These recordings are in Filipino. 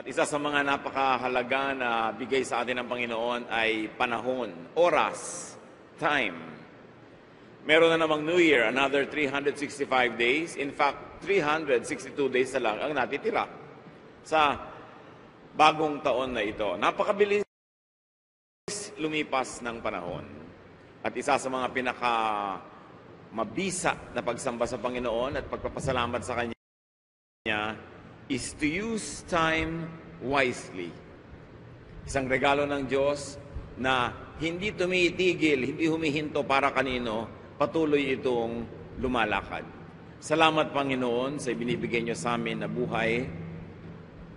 At isa sa mga napakahalaga na bigay sa atin ng Panginoon ay panahon, oras, time. Meron na namang New Year, another 365 days. In fact, 362 days na lang ang natitira sa bagong taon na ito. Napakabilis lumipas ng panahon. At isa sa mga pinaka mabisa na pagsamba sa Panginoon at pagpapasalamat sa Kanya is to use time wisely. Isang regalo ng Diyos na hindi tumitigil, hindi humihinto para kanino, patuloy itong lumalakad. Salamat Panginoon sa ibinibigay niyo sa amin na buhay,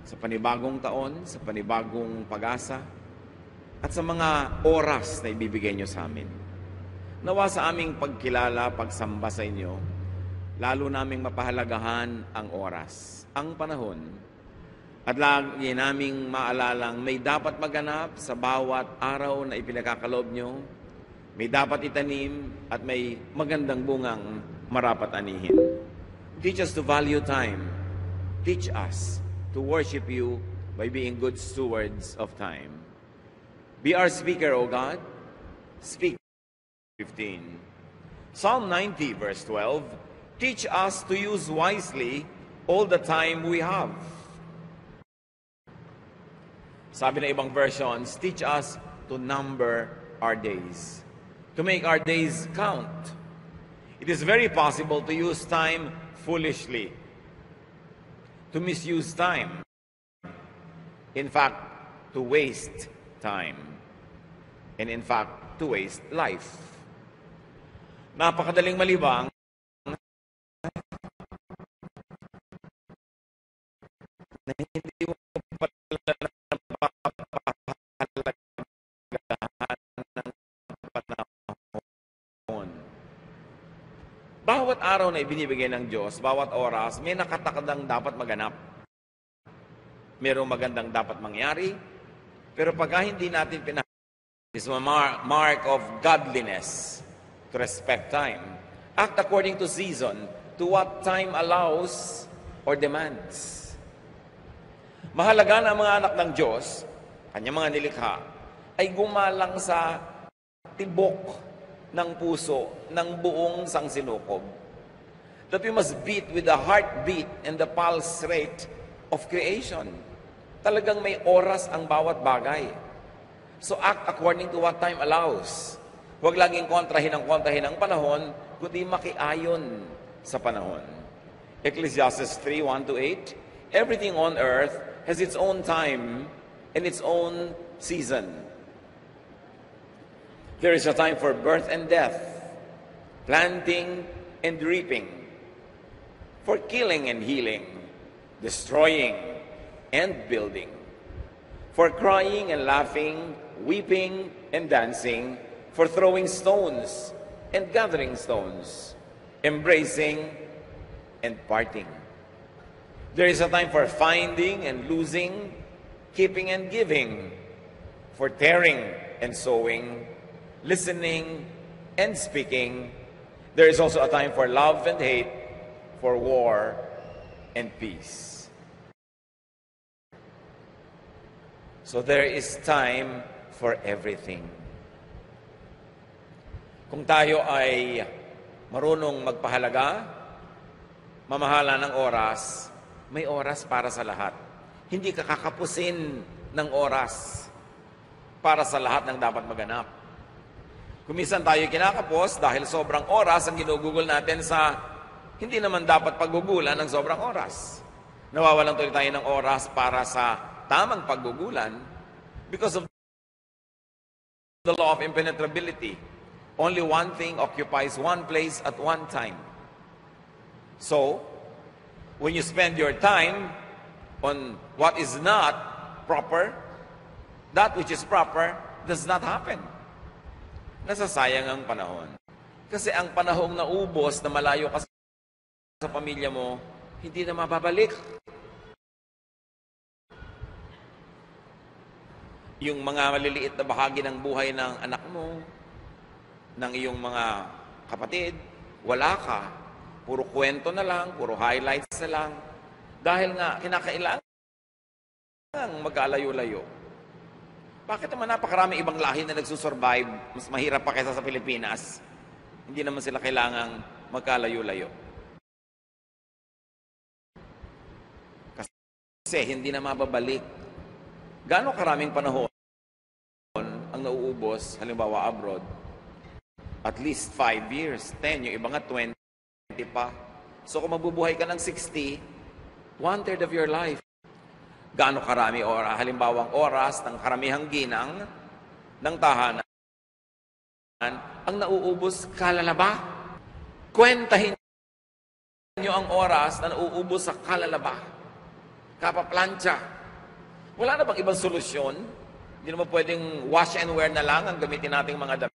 sa panibagong taon, sa panibagong pag-asa, at sa mga oras na ibibigay niyo sa amin. Nawa sa aming pagkilala, pagsamba sa inyo, lalo naming mapahalagahan ang oras, ang panahon, at lagi naming maalalang may dapat maganap sa bawat araw na ipinakakalob nyo, may dapat itanim at may magandang bungang marapat anihin. Teach us to value time. Teach us to worship you by being good stewards of time. Be our speaker, O God. Speak. 15. Psalm 90, verse 12. Teach us to use wisely all the time we have. Sabi na ibang versions, teach us to number our days, to make our days count. It is very possible to use time foolishly, to misuse time. In fact, to waste time. And in fact, to waste life. Napakadaling malibang na hindi mo pala napapahalagaan ng panahon. Bawat araw na ibinibigay ng Diyos, bawat oras, may nakatakdang dapat maganap. Merong magandang dapat mangyari, pero pagka hindi natin pinah is a mar- mark of godliness to respect time. Act according to season, to what time allows or demands. Mahalaga na ang mga anak ng Diyos, kanyang mga nilikha, ay gumalang sa tibok ng puso ng buong sangsinukob. That we must beat with the heartbeat and the pulse rate of creation. Talagang may oras ang bawat bagay. So act according to what time allows. Huwag laging kontrahin ang kontrahin ang panahon, kundi makiayon sa panahon. Ecclesiastes 3, 1 to 8, Everything on earth has its own time and its own season. There is a time for birth and death, planting and reaping, for killing and healing, destroying and building, for crying and laughing, weeping and dancing, for throwing stones and gathering stones, embracing and parting. There is a time for finding and losing, keeping and giving, for tearing and sowing, listening and speaking. There is also a time for love and hate, for war and peace. So there is time for everything. Kung tayo ay marunong magpahalaga, mamahala ng oras, may oras para sa lahat. Hindi ka kakapusin ng oras para sa lahat ng dapat maganap. Kumisan tayo kinakapos dahil sobrang oras ang ginugugol natin sa hindi naman dapat paggugulan ng sobrang oras. Nawawalan tuloy tayo ng oras para sa tamang paggugulan because of the law of impenetrability. Only one thing occupies one place at one time. So, when you spend your time on what is not proper, that which is proper does not happen. Nasasayang ang panahon. Kasi ang panahong naubos na malayo ka sa pamilya mo, hindi na mababalik. Yung mga maliliit na bahagi ng buhay ng anak mo, ng iyong mga kapatid, wala ka. Puro kwento na lang, puro highlights na lang. Dahil nga, kinakailangan ang mag-alayo-layo. Bakit naman napakarami ibang lahi na nagsusurvive, mas mahirap pa kaysa sa Pilipinas? Hindi naman sila kailangang magkalayo-layo. Kasi hindi na mababalik. Gaano karaming panahon ang nauubos, halimbawa abroad? At least 5 years, 10, yung iba nga 20 pa. So kung mabubuhay ka ng 60, one-third of your life. Gaano karami oras, halimbawang oras ng karamihang ginang ng tahanan ang nauubos kalalaba. Kwentahin nyo ang oras na nauubos sa kalalaba. Kapaplantsa. Wala na bang ibang solusyon? Hindi naman pwedeng wash and wear na lang ang gamitin nating mga damit.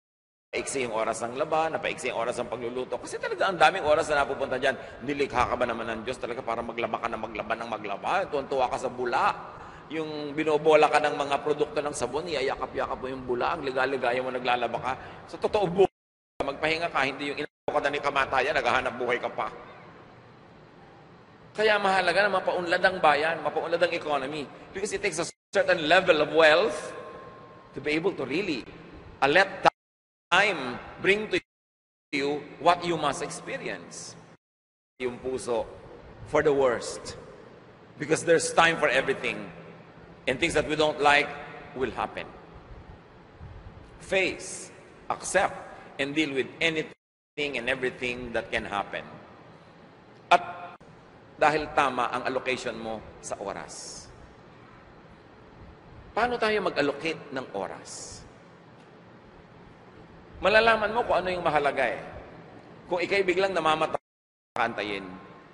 Paiksi yung oras ng laba, napaiksi yung oras ng pagluluto. Kasi talaga ang daming oras na napupunta dyan. Nilikha ka ba naman ng Diyos talaga para maglaba ka na maglaba ng maglaba? Tuwan-tuwa ka sa bula. Yung binobola ka ng mga produkto ng sabon, iyayakap-yakap mo yung bula, ang ligaligaya mo naglalaba ka. Sa totoo buhay, magpahinga ka, hindi yung inapo ka na ni kamatayan, naghahanap buhay ka pa. Kaya mahalaga na mapaunlad ang bayan, mapaunlad ang economy. Because it takes a certain level of wealth to be able to really let time bring to you what you must experience. Yung puso for the worst. Because there's time for everything. And things that we don't like will happen. Face, accept, and deal with anything and everything that can happen. At dahil tama ang allocation mo sa oras. Paano tayo mag-allocate ng oras? Malalaman mo kung ano yung mahalaga eh. Kung ikay biglang namamatay, kantayin,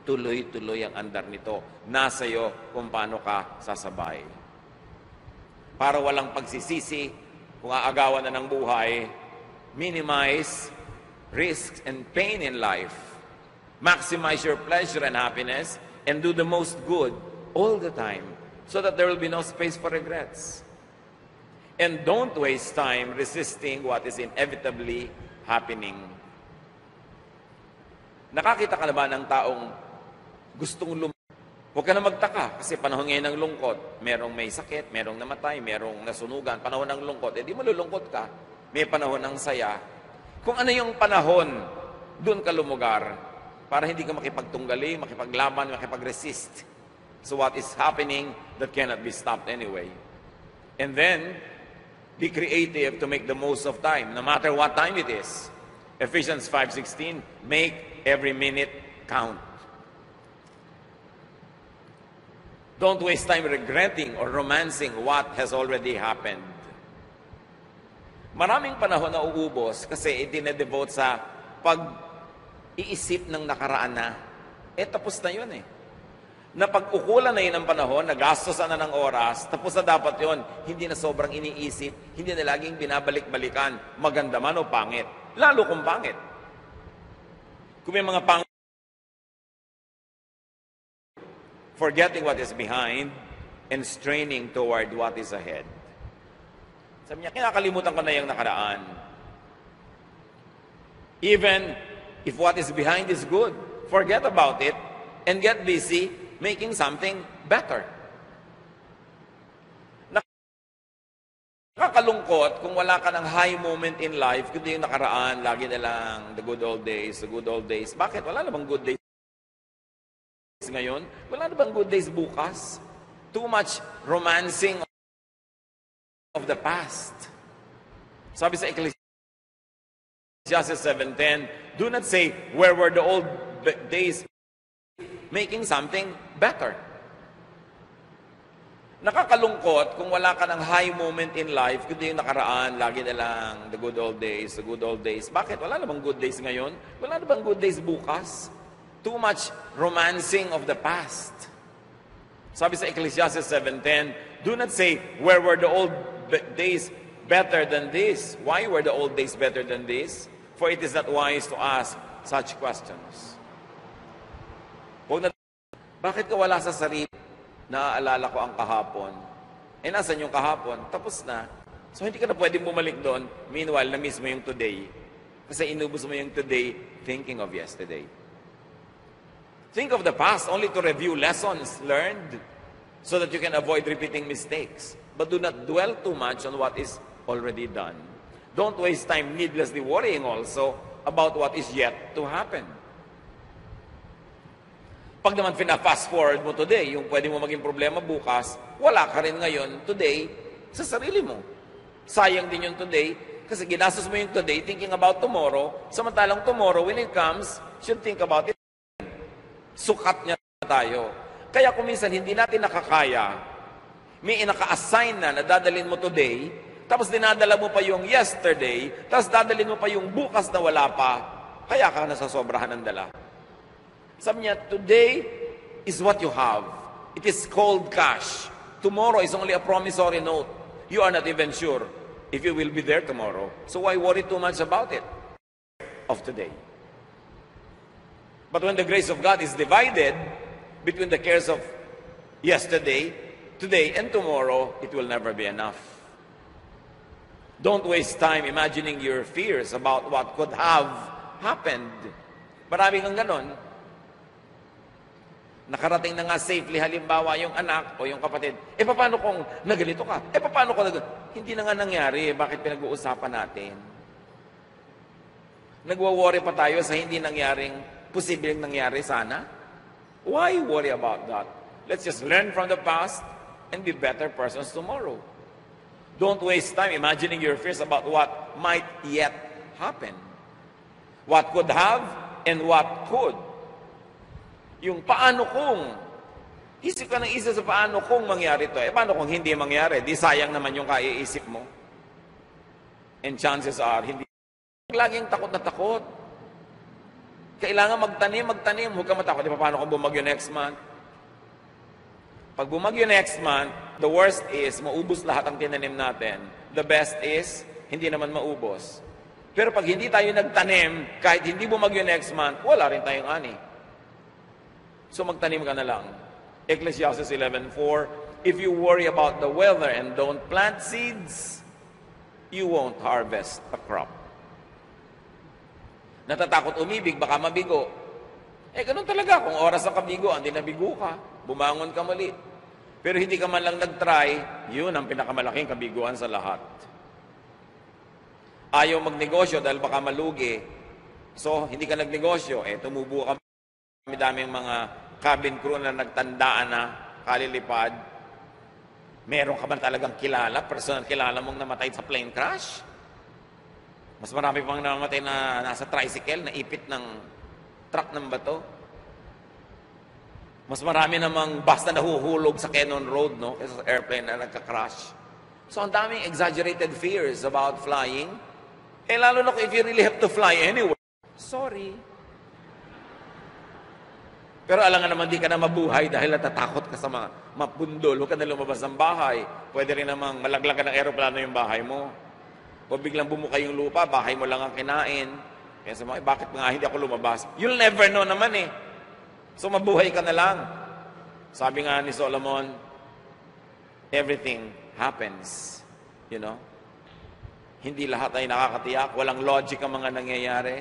tuloy-tuloy ang andar nito. Nasa iyo kung paano ka sasabay. Para walang pagsisisi, kung aagawan na ng buhay, minimize risks and pain in life. Maximize your pleasure and happiness and do the most good all the time so that there will be no space for regrets. And don't waste time resisting what is inevitably happening. Nakakita ka na ba ng taong gustong lum... Huwag ka na magtaka kasi panahon ngayon ng lungkot. Merong may sakit, merong namatay, merong nasunugan. Panahon ng lungkot, eh di malulungkot ka. May panahon ng saya. Kung ano yung panahon, doon ka lumugar para hindi ka makipagtunggali, makipaglaban, makipag-resist. So what is happening that cannot be stopped anyway. And then, be creative to make the most of time, no matter what time it is. Ephesians 5.16, make every minute count. Don't waste time regretting or romancing what has already happened. Maraming panahon na uubos kasi itinedevote sa pag-iisip ng nakaraan na, eh tapos na yun eh. Napag-ukulan na yun ang panahon, nagastosan na ng oras, tapos na dapat yun. Hindi na sobrang iniisip, hindi na laging binabalik-balikan, maganda man o pangit. Lalo kung pangit. Kung may mga pangit, forgetting what is behind and straining toward what is ahead. Sabi niya, kinakalimutan ko na yung nakaraan. Even if what is behind is good, forget about it and get busy making something better. Nakakalungkot kung wala ka ng high moment in life, kundi yung nakaraan, lagi na lang, the good old days, the good old days. Bakit? Wala na bang good days ngayon? Wala na bang good days bukas? Too much romancing of the past. Sabi sa Ecclesiastes 7.10, Do not say, where were the old days making something better. Nakakalungkot kung wala ka ng high moment in life, kundi yung nakaraan, lagi na lang, the good old days, the good old days. Bakit? Wala na bang good days ngayon? Wala na bang good days bukas? Too much romancing of the past. Sabi sa Ecclesiastes 7.10, Do not say, where were the old days better than this? Why were the old days better than this? For it is not wise to ask such questions. Huwag na, bakit ka wala sa sarili? Naaalala ko ang kahapon. Eh, nasan yung kahapon? Tapos na. So, hindi ka na pwedeng bumalik doon. Meanwhile, na-miss mo yung today. Kasi inubos mo yung today thinking of yesterday. Think of the past only to review lessons learned. so that you can avoid repeating mistakes. But do not dwell too much on what is already done. Don't waste time needlessly worrying also about what is yet to happen. Pag naman fast forward mo today, yung pwede mo maging problema bukas, wala ka rin ngayon today sa sarili mo. Sayang din yung today kasi ginastos mo yung today thinking about tomorrow, samantalang tomorrow when it comes, should think about it. Sukat niya tayo. Kaya kung minsan hindi natin nakakaya, may inaka-assign na na dadalhin mo today, tapos dinadala mo pa yung yesterday, tapos dadalhin mo pa yung bukas na wala pa, kaya ka nasasobrahan ng dala. Sabi niya, today is what you have. It is called cash. Tomorrow is only a promissory note. You are not even sure if you will be there tomorrow. So why worry too much about it? Of today. But when the grace of God is divided between the cares of yesterday, today, and tomorrow, it will never be enough. Don't waste time imagining your fears about what could have happened. Marami kang ganon. Nakarating na nga safely halimbawa yung anak o yung kapatid. Eh paano kung nagalito ka? Eh paano kung nag... Hindi na nga nangyari. Bakit pinag-uusapan natin? Nagwa-worry pa tayo sa hindi nangyaring posibleng nangyari sana? Why worry about that? Let's just learn from the past and be better persons tomorrow. Don't waste time imagining your fears about what might yet happen. What could have and what could. Yung paano kung, isip ka ng isip sa paano kung mangyari to. Eh, paano kung hindi mangyari? Di sayang naman yung kaiisip mo. And chances are, hindi. Laging takot na takot. Kailangan magtanim, magtanim. Huwag ka matakot. Di ba paano kung bumagyo next month? Pag bumagyo next month, the worst is, maubos lahat ang tinanim natin. The best is, hindi naman maubos. Pero pag hindi tayo nagtanim, kahit hindi bumagyo next month, wala rin tayong ani. So magtanim ka na lang. Ecclesiastes 11.4, If you worry about the weather and don't plant seeds, you won't harvest a crop. Natatakot umibig, baka mabigo. Eh, ganun talaga. Kung oras ang kabigo, hindi nabigo ka. Bumangon ka muli. Pero hindi ka man lang nag-try, yun ang pinakamalaking kabiguan sa lahat. Ayaw magnegosyo dahil baka malugi. So, hindi ka nagnegosyo, eh, tumubo ka daming mga cabin crew na nagtandaan na kalilipad. Meron ka ba talagang kilala, personal kilala mong namatay sa plane crash? Mas marami pang namatay na nasa tricycle, na ipit ng truck ng bato. Mas marami namang basta nahuhulog sa Cannon Road, no? Kaysa sa airplane na nagka-crash. So, ang daming exaggerated fears about flying. Eh, lalo na if you really have to fly anywhere. Sorry. Pero alam nga naman, di ka na mabuhay dahil natatakot ka sa mga mapundol. Huwag ka na lumabas ng bahay. Pwede rin namang malaglag ka ng aeroplano yung bahay mo. O biglang bumuka yung lupa, bahay mo lang ang kinain. Kaya sa mga, eh, bakit nga hindi ako lumabas? You'll never know naman eh. So mabuhay ka na lang. Sabi nga ni Solomon, everything happens. You know? Hindi lahat ay nakakatiyak. Walang logic ang mga nangyayari.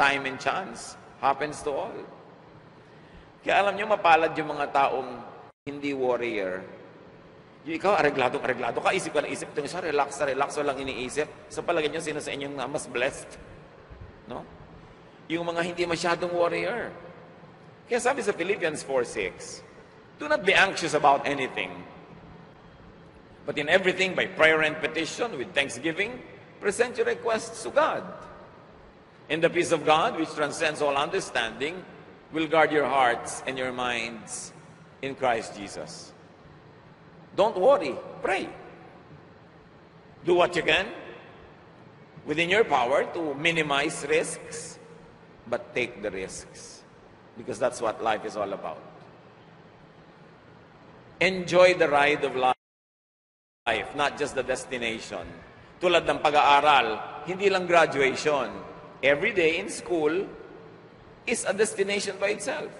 Time and chance happens to all. Kaya alam niyo, mapalad yung mga taong hindi warrior. Yung ikaw, aregladong areglado ka, isip ka na isip. Ito siya, relax na relax, walang iniisip. Sa palagay niyo, sino sa inyong na mas blessed? No? Yung mga hindi masyadong warrior. Kaya sabi sa Philippians 4.6, Do not be anxious about anything. But in everything, by prayer and petition, with thanksgiving, present your requests to God. And the peace of God, which transcends all understanding, will guard your hearts and your minds in Christ Jesus. Don't worry, pray. Do what you can within your power to minimize risks, but take the risks because that's what life is all about. Enjoy the ride of life, not just the destination. Tulad ng pag-aaral, hindi lang graduation. Every day in school, is a destination by itself.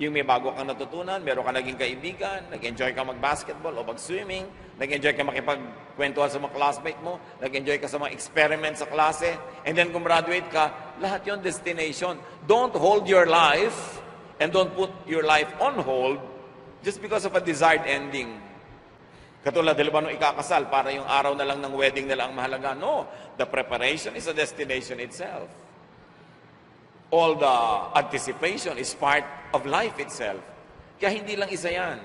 Yung may bago kang natutunan, meron ka naging kaibigan, nag-enjoy ka mag-basketball o mag-swimming, nag-enjoy ka makipagkwentuhan sa mga classmate mo, nag-enjoy ka sa mga experiment sa klase, and then kung graduate ka, lahat yon destination. Don't hold your life and don't put your life on hold just because of a desired ending. Katulad, di ba nung ikakasal, para yung araw na lang ng wedding nila ang mahalaga. No, the preparation is a destination itself. All the anticipation is part of life itself. Kaya hindi lang isa yan.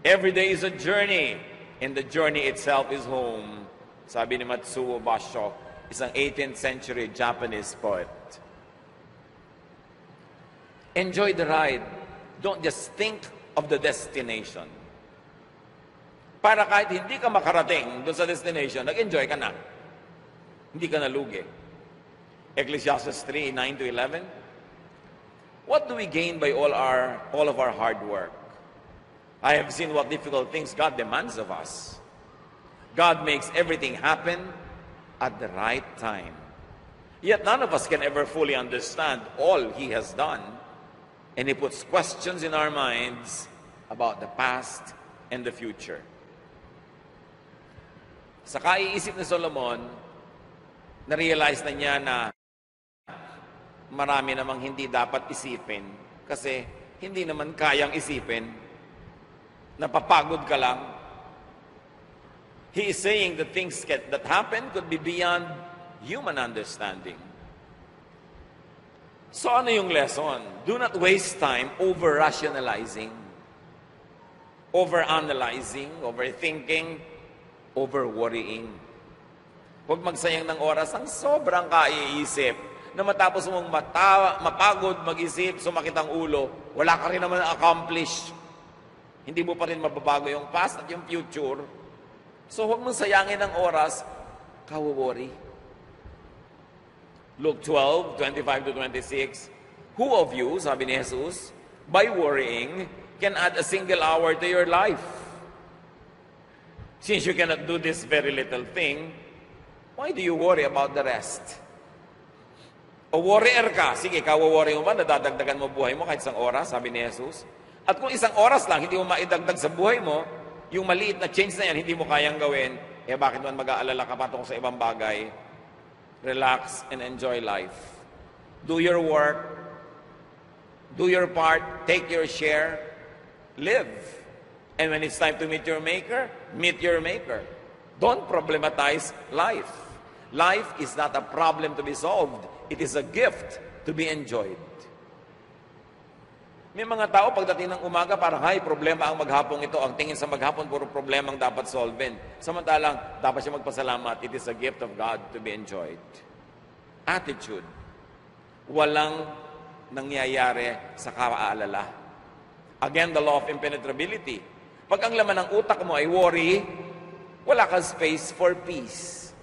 Every day is a journey, and the journey itself is home. Sabi ni Matsuo Basho, isang 18th century Japanese poet. Enjoy the ride. Don't just think of the destination. Para kahit hindi ka makarating doon sa destination, nag-enjoy ka na. Hindi ka nalugi. Ecclesiastes 3, 9 to 11. What do we gain by all our all of our hard work? I have seen what difficult things God demands of us. God makes everything happen at the right time. Yet none of us can ever fully understand all He has done. And He puts questions in our minds about the past and the future. Sa kaiisip ni Solomon, na-realize na niya na marami namang hindi dapat isipin kasi hindi naman kayang isipin. Napapagod ka lang. He is saying the things that happen could be beyond human understanding. So ano yung lesson? Do not waste time over-rationalizing, over-analyzing, overthinking, over-worrying. Huwag magsayang ng oras ang sobrang kaiisip na matapos mong mata, mapagod, mag-isip, sumakit ang ulo, wala ka rin naman accomplished. Hindi mo pa rin mababago yung past at yung future. So huwag mong sayangin ang oras, kawo-worry. Luke 12, 25 to 26, Who of you, sabi ni Jesus, by worrying, can add a single hour to your life? Since you cannot do this very little thing, why do you worry about the rest? O worrier ka, sige, kawo-worry mo ba, nadadagdagan mo buhay mo kahit isang oras, sabi ni Jesus. At kung isang oras lang, hindi mo maidagdag sa buhay mo, yung maliit na change na yan, hindi mo kayang gawin, eh bakit man mag-aalala ka patungkol sa ibang bagay? Relax and enjoy life. Do your work. Do your part. Take your share. Live. And when it's time to meet your maker, meet your maker. Don't problematize life. Life is not a problem to be solved. It is a gift to be enjoyed. May mga tao pagdating ng umaga parang, hay, problema ang maghapong ito. Ang tingin sa maghapon, puro problema ang dapat solven. Samantalang, dapat siya magpasalamat. It is a gift of God to be enjoyed. Attitude. Walang nangyayari sa kaaalala. Again, the law of impenetrability. Pag ang laman ng utak mo ay worry, wala kang space for peace.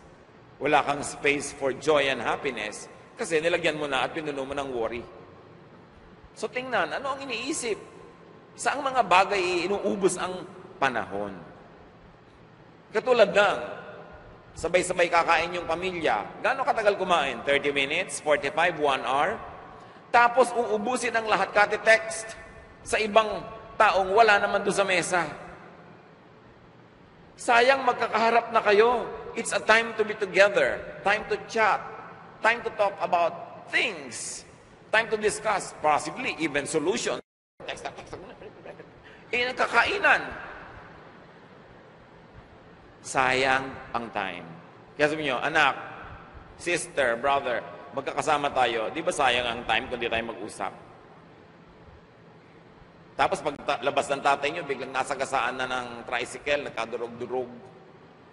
Wala kang space for joy and happiness kasi nilagyan mo na at pinuno mo ng worry. So tingnan, ano ang iniisip? Saang mga bagay inuubos ang panahon? Katulad ng, sabay-sabay kakain yung pamilya. Gaano katagal kumain? 30 minutes? 45? 1 hour? Tapos uubusin ang lahat kati text sa ibang taong wala naman doon sa mesa. Sayang magkakaharap na kayo. It's a time to be together. Time to chat. Time to talk about things. Time to discuss, possibly even solutions. Text, text, eh, nagkakainan. Sayang ang time. Kaya sabi nyo, anak, sister, brother, magkakasama tayo, di ba sayang ang time kung di tayo mag-usap? Tapos pag labas ng tatay nyo, biglang nasa gasaan na ng tricycle, nagkadurog-durog.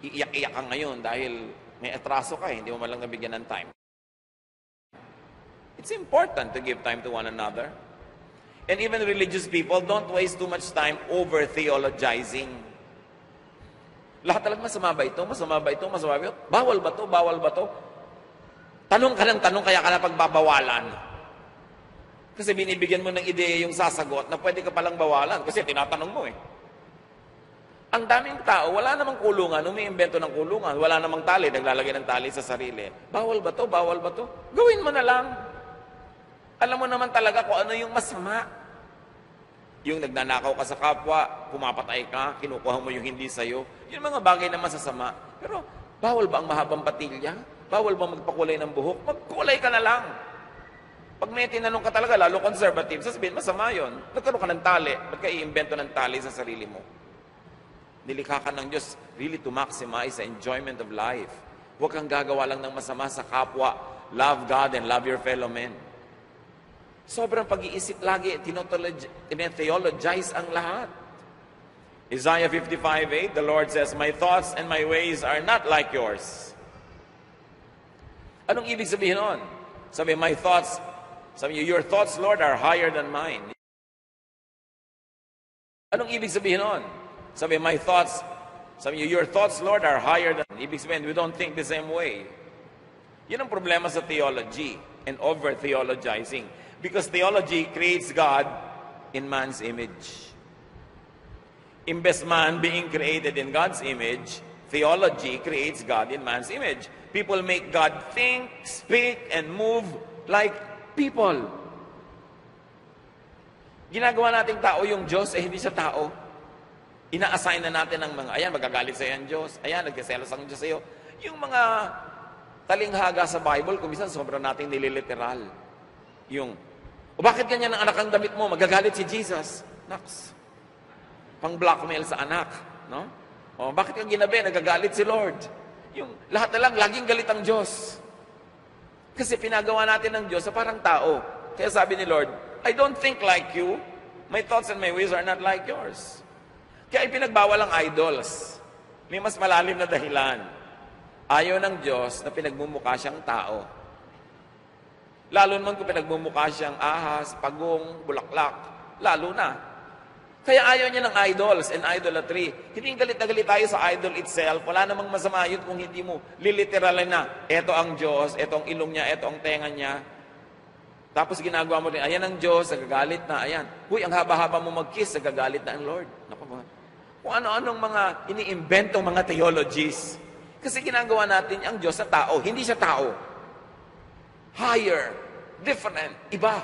Iiyak-iyak ka ngayon dahil may atraso ka, eh, hindi mo malang nabigyan ng time. It's important to give time to one another. And even religious people, don't waste too much time over theologizing. Lahat talaga masama ba ito? Masama ba ito? Masama ba ito? Bawal ba to? Bawal ba to? Tanong ka ng tanong, kaya ka na pagbabawalan. Kasi binibigyan mo ng ideya yung sasagot na pwede ka palang bawalan kasi tinatanong mo eh. Ang daming tao, wala namang kulungan, umiimbento ng kulungan, wala namang tali, naglalagay ng tali sa sarili. Bawal ba to? Bawal ba to? Gawin mo na lang. Alam mo naman talaga kung ano yung masama. Yung nagnanakaw ka sa kapwa, pumapatay ka, kinukuha mo yung hindi sa'yo. Yung mga bagay na masasama. Pero, bawal ba ang mahabang patilya? Bawal ba magpakulay ng buhok? Magkulay ka na lang. Pag may tinanong ka talaga, lalo conservative, sasabihin, masama yun. Nagkaroon ka ng tali. Ba't ka iimbento ng tali sa sarili mo? Nilikha ka ng Diyos really to maximize the enjoyment of life. Huwag kang gagawa lang ng masama sa kapwa. Love God and love your fellow men. Sobrang pag-iisip lagi, tinetheologize ang lahat. Isaiah 55:8, the Lord says, My thoughts and my ways are not like yours. Anong ibig sabihin nun? Sabi, my thoughts, sabi niyo, your thoughts, Lord, are higher than mine. Anong ibig sabihin nun? Sabi, my thoughts, sabi niyo, your thoughts, Lord, are higher than... Ibig sabihin, we don't think the same way. Yun ang problema sa theology and over-theologizing. Because theology creates God in man's image. Imbes man being created in God's image, theology creates God in man's image. People make God think, speak, and move like people. Ginagawa nating tao yung Diyos, eh hindi siya tao. Ina-assign na natin ng mga, ayan, magagalit sa ang Diyos. Ayan, nagkaselos ang Diyos sa iyo. Yung mga talinghaga sa Bible, kung minsan sobrang nating nililiteral. Yung, o bakit ganyan ang anak ang damit mo? Magagalit si Jesus. Naks. Pang-blackmail sa anak. No? O bakit kang ginabi? Nagagalit si Lord. Yung lahat na lang, laging galit ang Diyos. Kasi pinagawa natin ng Diyos sa parang tao. Kaya sabi ni Lord, I don't think like you. My thoughts and my ways are not like yours. Kaya ipinagbawal ang idols. May mas malalim na dahilan. Ayaw ng Diyos na pinagmumukha siyang tao. Lalo naman kung pinagmumukha siyang ahas, pagong, bulaklak. Lalo na. Kaya ayaw niya ng idols and idolatry. Hindi galit na galit tayo sa idol itself. Wala namang masama yun kung hindi mo liliteralin na, eto ang Diyos, eto ang ilong niya, eto ang tenga niya. Tapos ginagawa mo rin, ayan ang Diyos, nagagalit na, ayan. Huy, ang haba-haba mo mag-kiss, nagagalit na ang Lord. Naku ba? Kung ano-anong mga iniimbentong mga theologies. Kasi ginagawa natin ang Diyos sa tao, hindi siya tao. Higher, different, iba.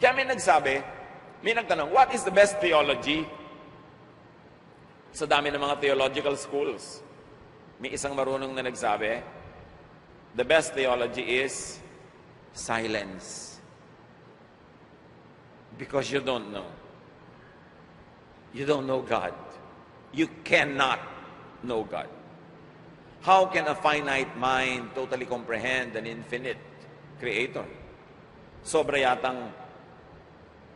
Kaya may nagsabi, may nagtanong, what is the best theology? Sa dami ng mga theological schools, may isang marunong na nagsabi, the best theology is silence. Because you don't know. You don't know God. You cannot know God. How can a finite mind totally comprehend an infinite creator? Sobra yatang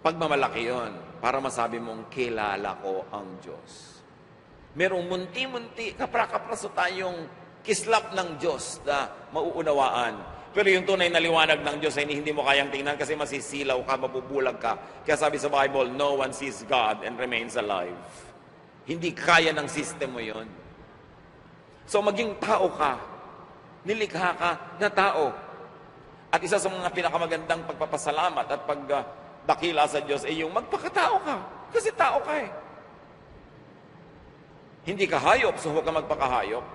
pagmamalaki yon para masabi mong kilala ko ang Diyos. Merong munti-munti, kapra-kapraso tayong kislap ng Diyos na mauunawaan. Pero yung tunay na liwanag ng Diyos ay hindi mo kayang tingnan kasi masisilaw ka, mabubulag ka. Kaya sabi sa Bible, no one sees God and remains alive. Hindi kaya ng system mo yon. So maging tao ka, nilikha ka na tao. At isa sa mga pinakamagandang pagpapasalamat at pagdakila sa Diyos ay yung magpakatao ka. Kasi tao ka eh. Hindi ka hayop, so huwag ka magpakahayop.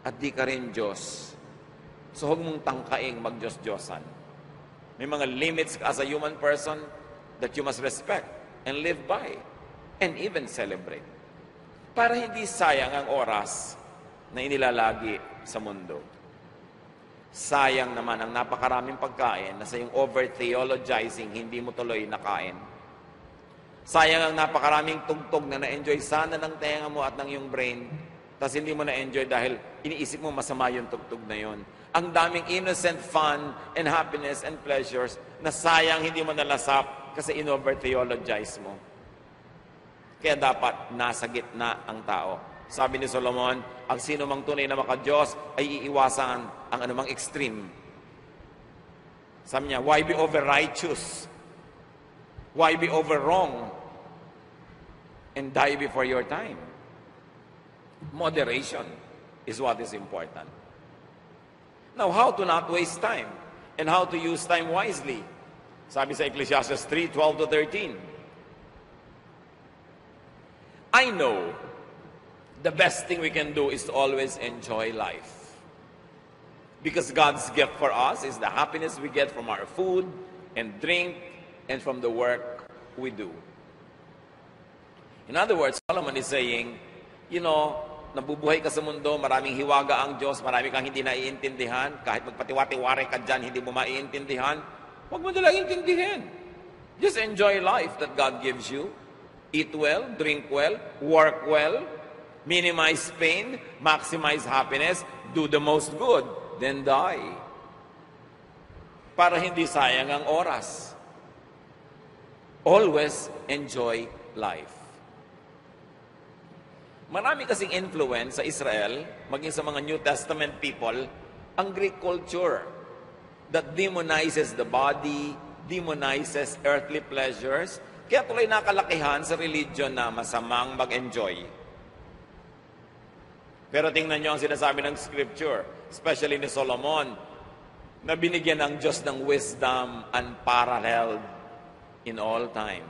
At di ka rin Diyos. So huwag mong tangkaing mag-Diyos-Diyosan. May mga limits ka as a human person that you must respect and live by and even celebrate. Para hindi sayang ang oras na inilalagi sa mundo. Sayang naman ang napakaraming pagkain na sa yung over-theologizing hindi mo tuloy nakain. Sayang ang napakaraming tugtog na na-enjoy sana ng tenga mo at ng iyong brain, tapos hindi mo na-enjoy dahil iniisip mo masama yung tugtog na yon. Ang daming innocent fun and happiness and pleasures na sayang hindi mo nalasap kasi in-over-theologize mo. Kaya dapat nasa gitna ang tao. Sabi ni Solomon, ang sino mang tunay na makadiyos ay iiwasan ang anumang extreme. Sabi niya, why be over righteous? Why be over wrong? And die before your time. Moderation is what is important. Now, how to not waste time and how to use time wisely? Sabi sa Ecclesiastes 3, 12 to 13. I know the best thing we can do is to always enjoy life. Because God's gift for us is the happiness we get from our food and drink and from the work we do. In other words, Solomon is saying, you know, nabubuhay ka sa mundo, maraming hiwaga ang Diyos, marami kang hindi naiintindihan, kahit magpatiwati-wari ka dyan, hindi mo maiintindihan. Huwag mo nalang intindihin. Just enjoy life that God gives you. Eat well, drink well, work well, minimize pain, maximize happiness, do the most good, then die. Para hindi sayang ang oras. Always enjoy life. Marami kasing influence sa Israel, maging sa mga New Testament people, ang Greek culture that demonizes the body, demonizes earthly pleasures, kaya tuloy nakalakihan sa religion na masamang mag-enjoy. Pero tingnan nyo ang sinasabi ng scripture, especially ni Solomon, na binigyan ng Diyos ng wisdom unparalleled in all time.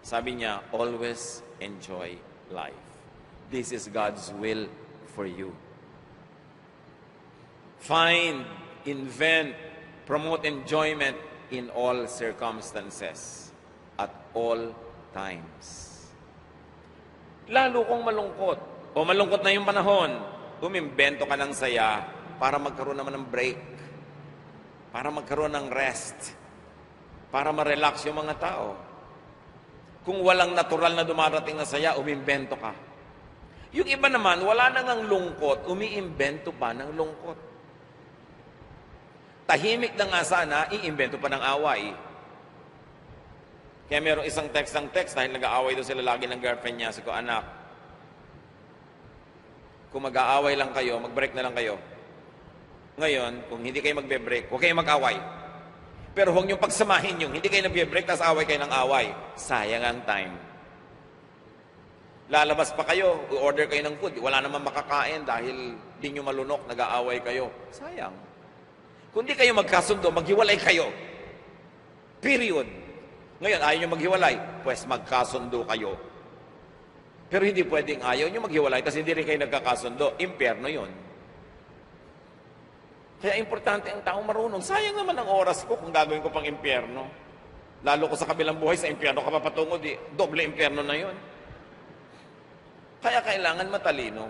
Sabi niya, always enjoy life. This is God's will for you. Find, invent, promote enjoyment in all circumstances at all times. Lalo kung malungkot o malungkot na yung panahon, umimbento ka ng saya para magkaroon naman ng break, para magkaroon ng rest, para ma-relax yung mga tao. Kung walang natural na dumarating na saya, umimbento ka. Yung iba naman, wala nang ang lungkot, umiimbento pa ng lungkot. Tahimik na nga sana, iimbento pa ng away. Kaya merong isang text ng text dahil nag-aaway daw sila lagi ng girlfriend niya. Sabi ko, anak, kung mag-aaway lang kayo, mag-break na lang kayo. Ngayon, kung hindi kayo magbe-break, huwag kayo mag-away. Pero huwag niyong pagsamahin yung hindi kayo nagbe-break, tapos away kayo ng away. Sayang ang time. Lalabas pa kayo, order kayo ng food, wala naman makakain dahil di nyo malunok, nag-aaway kayo. Sayang. Kung di kayo magkasundo, maghiwalay kayo. Period. Ngayon, ayaw nyo maghiwalay, pues magkasundo kayo. Pero hindi pwedeng ayaw nyo maghiwalay kasi hindi rin kayo nagkakasundo. Impyerno yon. Kaya importante ang taong marunong. Sayang naman ang oras ko kung gagawin ko pang impyerno. Lalo ko sa kabilang buhay, sa impyerno ka papatungo, di, doble impyerno na yon. Kaya kailangan matalino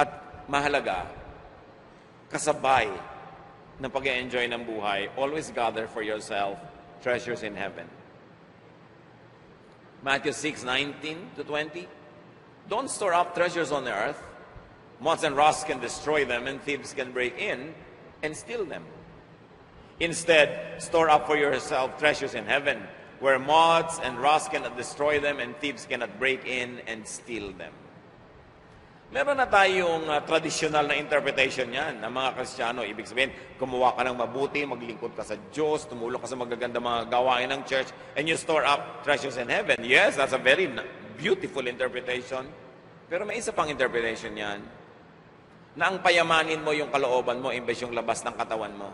at mahalaga, kasabay ng pag enjoy ng buhay, always gather for yourself treasures in heaven. Matthew 6, 19 to 20. Don't store up treasures on earth. Moths and rust can destroy them, and thieves can break in and steal them. Instead, store up for yourself treasures in heaven, where moths and rust cannot destroy them, and thieves cannot break in and steal them. Meron na tayong uh, traditional na interpretation yan ng mga Kristiyano. Ibig sabihin, gumawa ka ng mabuti, maglingkod ka sa Diyos, tumulong ka sa magaganda mga gawain ng church, and you store up treasures in heaven. Yes, that's a very beautiful interpretation. Pero may isa pang interpretation yan, na ang payamanin mo yung kalooban mo, imbes yung labas ng katawan mo.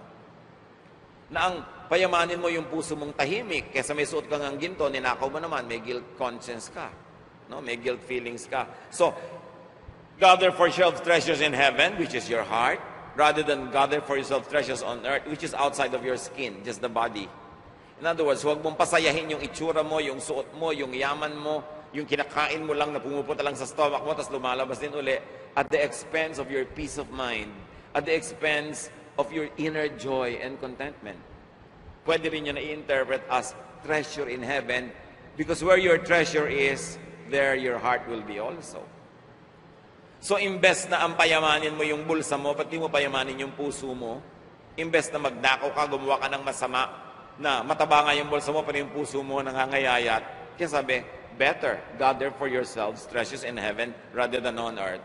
Na ang payamanin mo yung puso mong tahimik, kesa may suot kang ang ginto, ninakaw mo naman, may guilt conscience ka. No? May guilt feelings ka. So, gather for yourself treasures in heaven, which is your heart, rather than gather for yourself treasures on earth, which is outside of your skin, just the body. In other words, huwag mong pasayahin yung itsura mo, yung suot mo, yung yaman mo, yung kinakain mo lang na pumupunta lang sa stomach mo, tapos lumalabas din uli, at the expense of your peace of mind, at the expense of your inner joy and contentment. Pwede rin yun na-interpret as treasure in heaven, because where your treasure is, there your heart will be also. So, imbes na ang payamanin mo yung bulsa mo, pati mo payamanin yung puso mo, imbes na magnakaw ka, gumawa ka ng masama, na mataba nga yung bulsa mo, pati yung puso mo nangangayayat. Kaya sabi, better gather for yourselves treasures in heaven rather than on earth.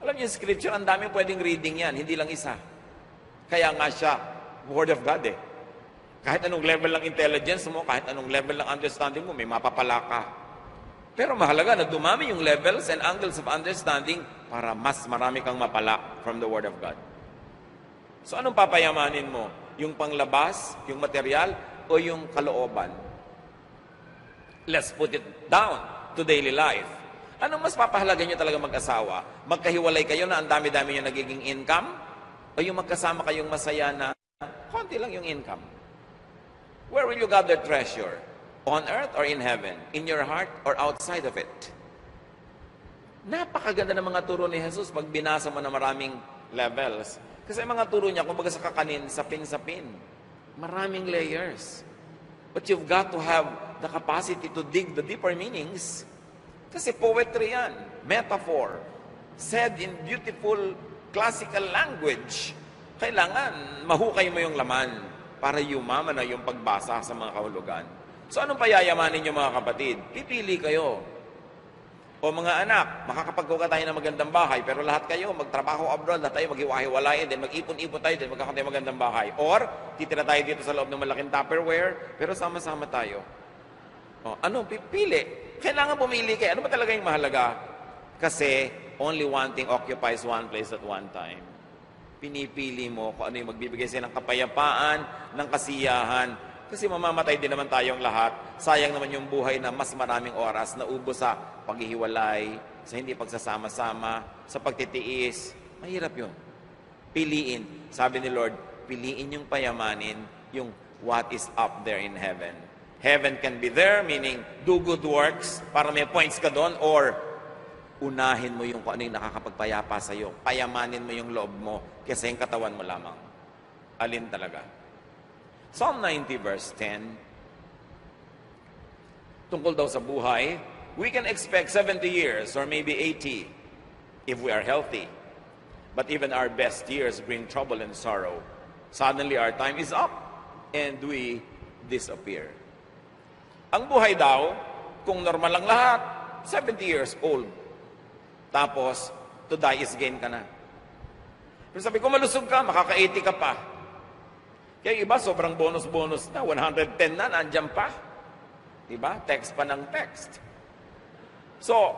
Alam niyo, scripture, ang daming pwedeng reading yan, hindi lang isa. Kaya nga siya, Word of God eh. Kahit anong level ng intelligence mo, kahit anong level ng understanding mo, may mapapala ka. Pero mahalaga na dumami yung levels and angles of understanding para mas marami kang mapala from the Word of God. So anong papayamanin mo? Yung panglabas, yung material, o yung kalooban? Let's put it down to daily life. Anong mas papahalaga nyo talaga mag-asawa? Magkahiwalay kayo na ang dami-dami yung nagiging income? O yung magkasama kayong masaya na konti lang yung income? Where will you gather treasure? On earth or in heaven? In your heart or outside of it? Napakaganda ng mga turo ni Jesus pag binasa mo na maraming levels. Kasi mga turo niya, kumbaga sa kakanin, sapin-sapin. Maraming layers. But you've got to have the capacity to dig the deeper meanings. Kasi poetry yan, metaphor, said in beautiful classical language. Kailangan mahukay mo yung laman para yumaman na yung pagbasa sa mga kahulugan. So anong payayamanin nyo mga kapatid? Pipili kayo. O mga anak, makakapagkuha tayo ng magandang bahay, pero lahat kayo magtrabaho abroad, lahat tayo maghiwa-hiwalay, then mag-ipon-ipon tayo, then magkakaroon tayo ng magandang bahay. Or, titira tayo dito sa loob ng malaking Tupperware, pero sama-sama tayo. O, ano, pipili. Kailangan pumili kayo. Ano ba talaga yung mahalaga? Kasi, only one thing occupies one place at one time. Pinipili mo kung ano yung magbibigay sa'yo ng kapayapaan, ng kasiyahan, kasi mamamatay din naman tayong lahat. Sayang naman yung buhay na mas maraming oras na ubos sa paghihiwalay, sa hindi pagsasama-sama, sa pagtitiis. Mahirap yun. Piliin. Sabi ni Lord, piliin yung payamanin, yung what is up there in heaven. Heaven can be there, meaning do good works para may points ka doon, or unahin mo yung kung ano yung nakakapagpayapa sa iyo. Payamanin mo yung loob mo kaysa yung katawan mo lamang. Alin talaga? Psalm 90 verse 10, tungkol daw sa buhay, we can expect 70 years or maybe 80 if we are healthy. But even our best years bring trouble and sorrow. Suddenly our time is up and we disappear. Ang buhay daw, kung normal lang lahat, 70 years old. Tapos, to die is gain ka na. Pero sabi ko, malusog ka, makaka-80 ka pa. Kaya iba, sobrang bonus-bonus na. 110 na, nandyan pa. Diba? Text pa ng text. So,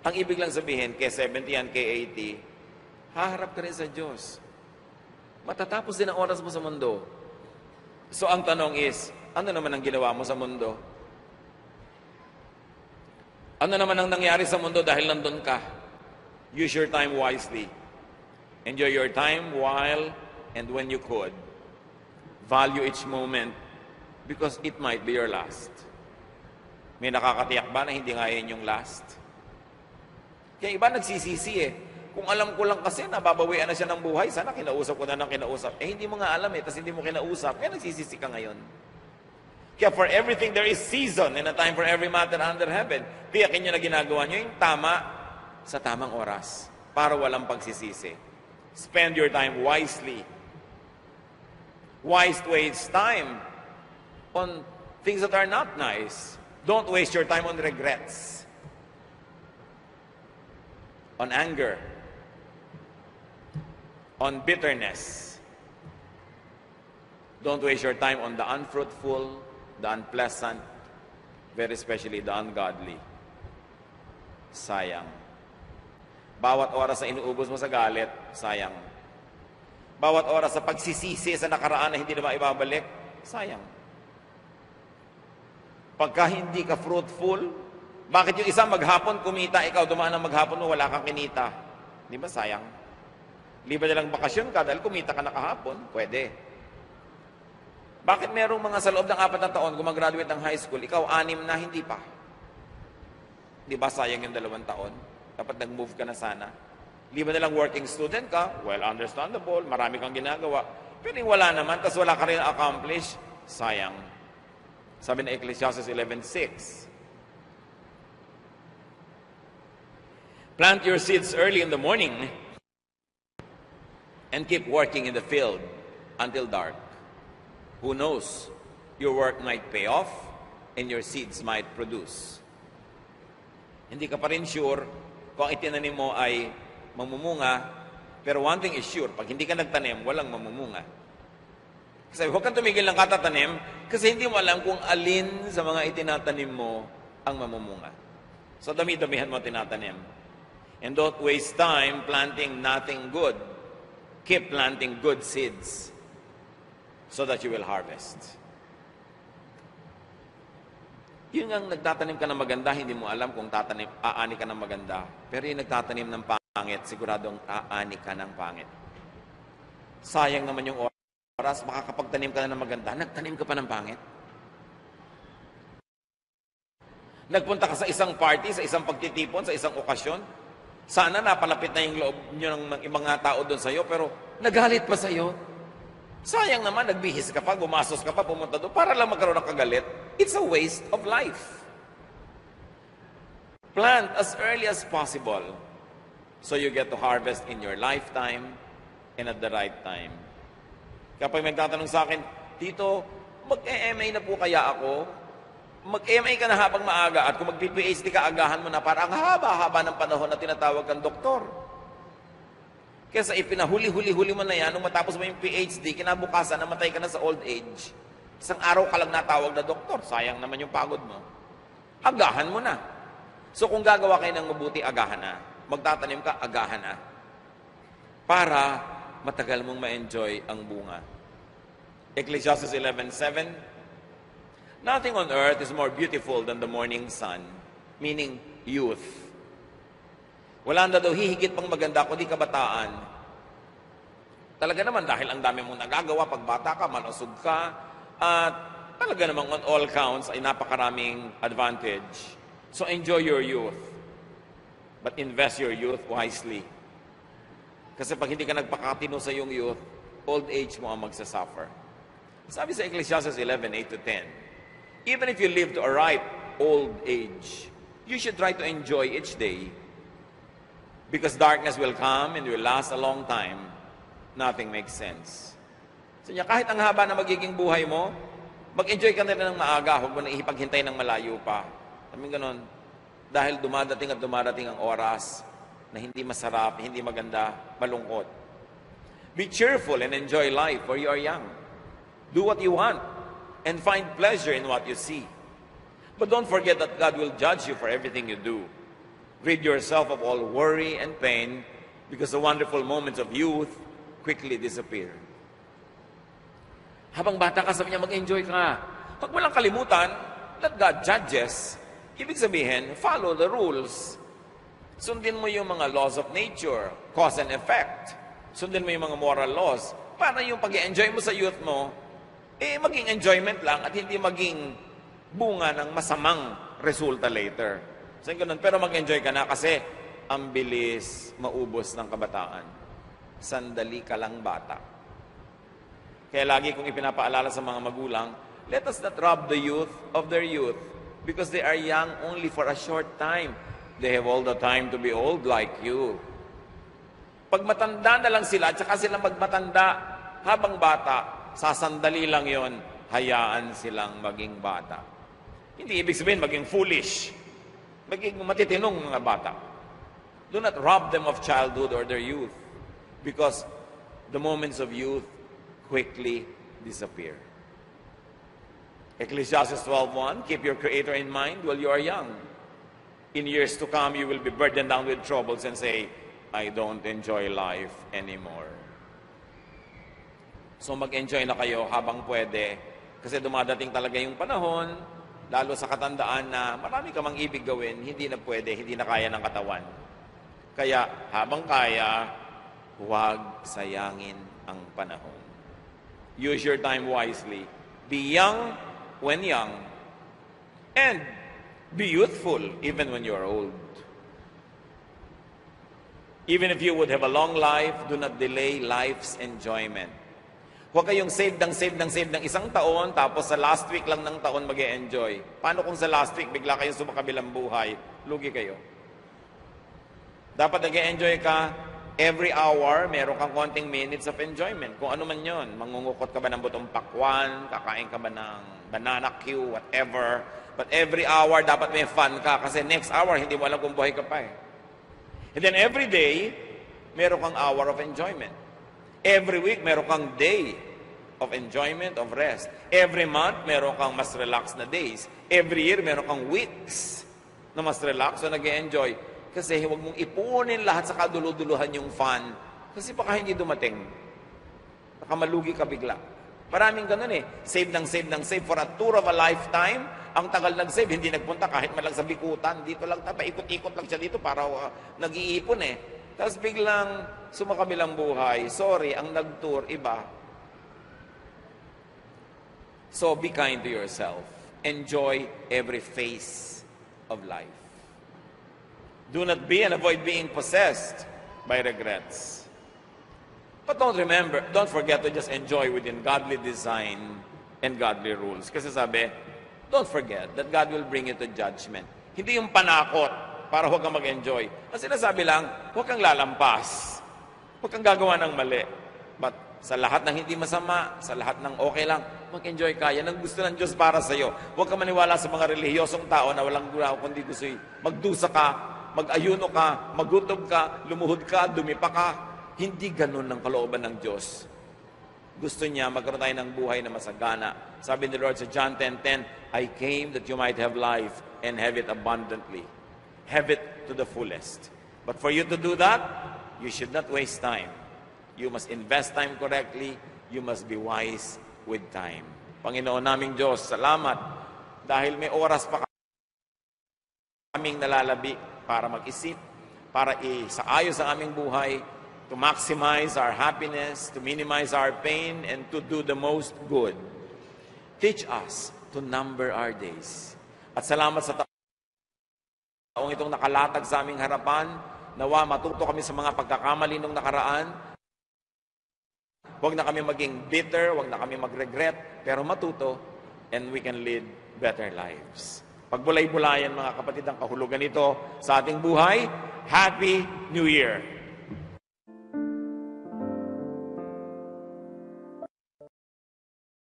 ang ibig lang sabihin, kay 70 yan, kay 80, haharap ka rin sa Diyos. Matatapos din ang oras mo sa mundo. So, ang tanong is, ano naman ang ginawa mo sa mundo? Ano naman ang nangyari sa mundo dahil nandun ka? Use your time wisely. Enjoy your time while and when you could. Value each moment because it might be your last. May nakakatiyak ba na hindi nga yan yung last? Kaya iba nagsisisi eh. Kung alam ko lang kasi nababawian na siya ng buhay, sana kinausap ko na ng kinausap. Eh hindi mo nga alam eh, tapos hindi mo kinausap, kaya nagsisisi ka ngayon. Kaya for everything there is season and a time for every matter under heaven. Tiyakin nyo na ginagawa nyo yung tama sa tamang oras para walang pagsisisi. Spend your time wisely. Wise waste time on things that are not nice. Don't waste your time on regrets, on anger, on bitterness. Don't waste your time on the unfruitful, the unpleasant, very especially the ungodly. Sayang. Bawat oras na inuubos mo sa galit, sayang. Bawat oras sa pagsisisi sa nakaraan na hindi na maibabalik, sayang. Pagka hindi ka fruitful, bakit yung isang maghapon kumita, ikaw dumaan ng maghapon mo, wala kang kinita? Di ba sayang? Liba na lang bakasyon ka dahil kumita ka na kahapon, pwede. Bakit merong mga sa loob ng apat na taon, gumagraduate ng high school, ikaw anim na, hindi pa? Di ba sayang yung dalawang taon? Dapat nag-move ka na sana. Liba na lang working student ka, well, understandable, marami kang ginagawa. Pero yung wala naman, tapos wala ka rin accomplish, sayang. Sabi na Ecclesiastes 11.6, Plant your seeds early in the morning and keep working in the field until dark. Who knows? Your work might pay off and your seeds might produce. Hindi ka pa rin sure kung ang itinanim mo ay mamumunga, pero one thing is sure, pag hindi ka nagtanim, walang mamumunga. Kasi huwag kang tumigil ng katatanim kasi hindi mo alam kung alin sa mga itinatanim mo ang mamumunga. So dami-damihan mo tinatanim. And don't waste time planting nothing good. Keep planting good seeds so that you will harvest. Yun ang nagtatanim ka ng maganda, hindi mo alam kung tatanim, aani ka ng maganda. Pero yung nagtatanim ng pangit, siguradong aani ka ng pangit. Sayang naman yung oras, makakapagtanim ka na ng maganda, nagtanim ka pa ng pangit. Nagpunta ka sa isang party, sa isang pagtitipon, sa isang okasyon. Sana napalapit na yung loob nyo ng mga tao doon sa'yo, pero nagalit pa sa'yo. Sayang naman, nagbihis ka pa, gumasos ka pa, pumunta doon, para lang magkaroon ng kagalit. It's a waste of life. Plant as early as possible so you get to harvest in your lifetime and at the right time. Kapag magtatanong sa akin, Tito, mag-MA na po kaya ako? Mag-MA ka na habang maaga at kung mag-PhD ka, agahan mo na para ang haba-haba ng panahon na tinatawag kang doktor. Kesa ipinahuli-huli-huli mo na yan, nung matapos mo yung PhD, kinabukasan, namatay ka na sa old age. Isang araw ka lang natawag na doktor, sayang naman yung pagod mo. Agahan mo na. So kung gagawa kayo ng mabuti, agahan na. Magtatanim ka, agahan na. Para matagal mong ma-enjoy ang bunga. Ecclesiastes 11.7 Nothing on earth is more beautiful than the morning sun, meaning youth. Wala na daw hihigit pang maganda kundi kabataan. Talaga naman dahil ang dami mong nagagawa pag bata ka, malusog ka, at talaga namang on all counts ay napakaraming advantage. So enjoy your youth. But invest your youth wisely. Kasi pag hindi ka nagpakatino sa iyong youth, old age mo ang magsasuffer. Sabi sa Ecclesiastes 11, 8 to 10, Even if you live to a ripe old age, you should try to enjoy each day because darkness will come and will last a long time. Nothing makes sense. So niya, kahit ang haba na magiging buhay mo, mag-enjoy ka na rin ng maaga, huwag mo na ihipaghintay ng malayo pa. Sabi ganon, dahil dumadating at dumadating ang oras na hindi masarap, hindi maganda, malungkot. Be cheerful and enjoy life for you are young. Do what you want and find pleasure in what you see. But don't forget that God will judge you for everything you do. Rid yourself of all worry and pain because the wonderful moments of youth quickly disappear. Habang bata ka, sabi niya, mag-enjoy ka. Huwag mo lang kalimutan that God judges. Ibig sabihin, follow the rules. Sundin mo yung mga laws of nature, cause and effect. Sundin mo yung mga moral laws. Para yung pag enjoy mo sa youth mo, eh maging enjoyment lang at hindi maging bunga ng masamang resulta later. So ganun. Pero mag-enjoy ka na kasi ang bilis maubos ng kabataan. Sandali ka lang bata. Kaya lagi kong ipinapaalala sa mga magulang, let us not rob the youth of their youth because they are young only for a short time. They have all the time to be old like you. Pag matanda na lang sila, tsaka sila magmatanda habang bata, sasandali lang yon, hayaan silang maging bata. Hindi ibig sabihin maging foolish. Maging matitinong mga bata. Do not rob them of childhood or their youth because the moments of youth quickly disappear. Ecclesiastes 12.1, keep your Creator in mind while you are young. In years to come, you will be burdened down with troubles and say, I don't enjoy life anymore. So mag-enjoy na kayo habang pwede kasi dumadating talaga yung panahon, lalo sa katandaan na marami ka mang ibig gawin, hindi na pwede, hindi na kaya ng katawan. Kaya habang kaya, huwag sayangin ang panahon. Use your time wisely. Be young when young. And be youthful even when you are old. Even if you would have a long life, do not delay life's enjoyment. Huwag kayong save ng save ng save ng isang taon, tapos sa last week lang ng taon mag enjoy Paano kung sa last week bigla kayong sumakabilang buhay? Lugi kayo. Dapat nag enjoy ka every hour, meron kang konting minutes of enjoyment. Kung ano man yon, mangungukot ka ba ng butong pakwan, kakain ka ba ng banana cue, whatever. But every hour, dapat may fun ka kasi next hour, hindi mo alam kung buhay ka pa eh. And then every day, meron kang hour of enjoyment. Every week, meron kang day of enjoyment, of rest. Every month, meron kang mas relaxed na days. Every year, meron kang weeks na mas relax so nag enjoy Kasi huwag mong ipunin lahat sa kaduluduluhan yung fun. Kasi baka hindi dumating. Baka malugi ka bigla. Maraming ganun eh. Save ng save ng save for a tour of a lifetime. Ang tagal nag-save, hindi nagpunta kahit man sa bikutan. Dito lang, paikot-ikot lang siya dito para uh, nag-iipon eh. Tapos biglang sumakabilang buhay. Sorry, ang nag-tour, iba. So be kind to yourself. Enjoy every phase of life. Do not be and avoid being possessed by regrets. But don't remember, don't forget to just enjoy within godly design and godly rules. Kasi sabi, don't forget that God will bring you to judgment. Hindi yung panakot para huwag kang mag-enjoy. Ang sinasabi lang, huwag kang lalampas. Huwag kang gagawa ng mali. But sa lahat ng hindi masama, sa lahat ng okay lang, mag-enjoy ka. Yan ang gusto ng Diyos para sa iyo. Huwag ka maniwala sa mga relihiyosong tao na walang guna kundi gusto magdusa ka, mag-ayuno ka, magutob ka, lumuhod ka, dumipa ka. Hindi ganun ang kalooban ng Diyos. Gusto niya magkaroon tayo ng buhay na masagana. Sabi ni Lord sa John 10.10, I came that you might have life and have it abundantly. Have it to the fullest. But for you to do that, you should not waste time. You must invest time correctly. You must be wise with time. Panginoon naming Diyos, salamat dahil may oras pa kaming nalalabi para mag-isip, para isaayos ang aming buhay, to maximize our happiness, to minimize our pain, and to do the most good. Teach us to number our days. At salamat sa taong itong nakalatag sa aming harapan, nawa matuto kami sa mga pagkakamali nung nakaraan. Huwag na kami maging bitter, huwag na kami mag-regret, pero matuto, and we can lead better lives. Pagbulay-bulayan mga kapatid ang kahulugan nito sa ating buhay, Happy New Year!